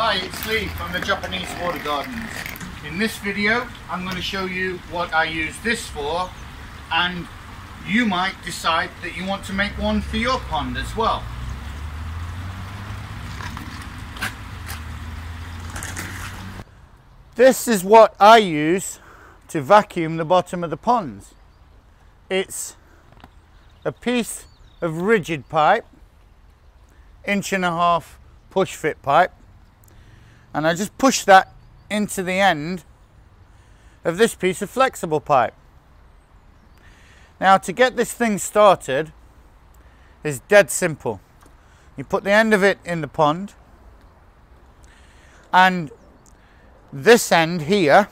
Hi, it's Lee from the Japanese Water Gardens. In this video, I'm going to show you what I use this for and you might decide that you want to make one for your pond as well. This is what I use to vacuum the bottom of the ponds. It's a piece of rigid pipe, inch and a half push fit pipe, and I just push that into the end of this piece of flexible pipe. Now to get this thing started is dead simple. You put the end of it in the pond and this end here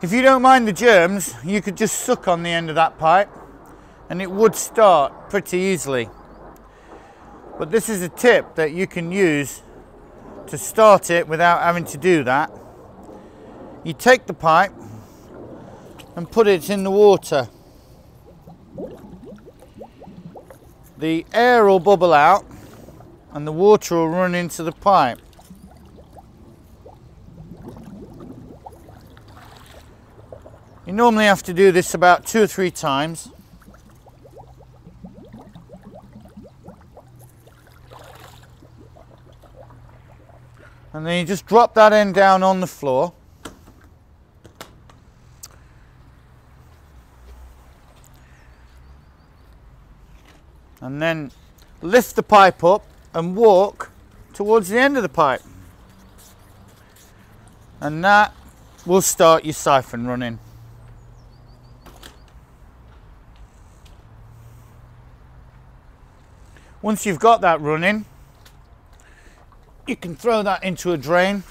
if you don't mind the germs you could just suck on the end of that pipe and it would start pretty easily but this is a tip that you can use to start it without having to do that you take the pipe and put it in the water the air will bubble out and the water will run into the pipe. You normally have to do this about two or three times. And then you just drop that end down on the floor. And then lift the pipe up and walk towards the end of the pipe. And that will start your siphon running. Once you've got that running, you can throw that into a drain.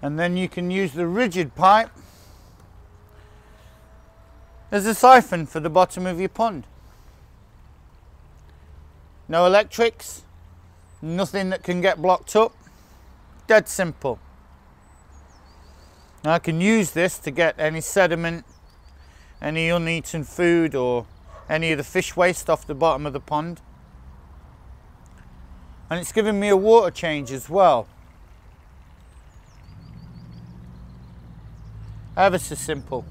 And then you can use the rigid pipe there's a siphon for the bottom of your pond. No electrics, nothing that can get blocked up. Dead simple. Now I can use this to get any sediment, any uneaten food or any of the fish waste off the bottom of the pond. And it's giving me a water change as well. Ever so simple.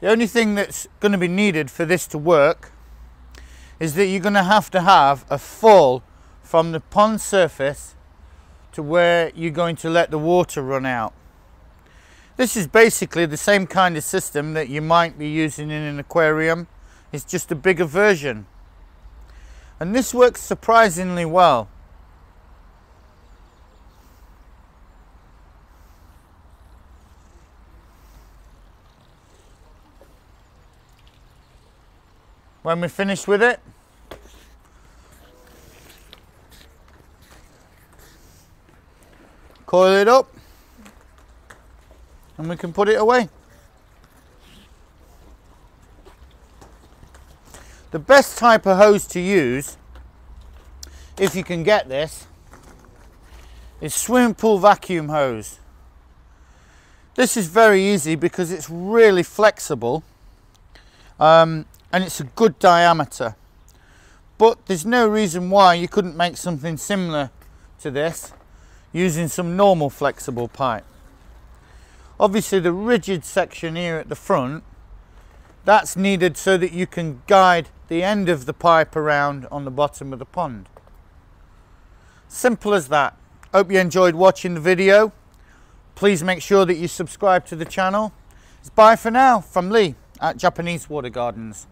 The only thing that's going to be needed for this to work is that you're going to have to have a fall from the pond surface to where you're going to let the water run out. This is basically the same kind of system that you might be using in an aquarium. It's just a bigger version. And this works surprisingly well. when we're finished with it. Coil it up and we can put it away. The best type of hose to use, if you can get this, is swimming pool vacuum hose. This is very easy because it's really flexible um, and it's a good diameter but there's no reason why you couldn't make something similar to this using some normal flexible pipe obviously the rigid section here at the front that's needed so that you can guide the end of the pipe around on the bottom of the pond. Simple as that. Hope you enjoyed watching the video. Please make sure that you subscribe to the channel. It's bye for now from Lee at Japanese Water Gardens